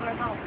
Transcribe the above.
or help.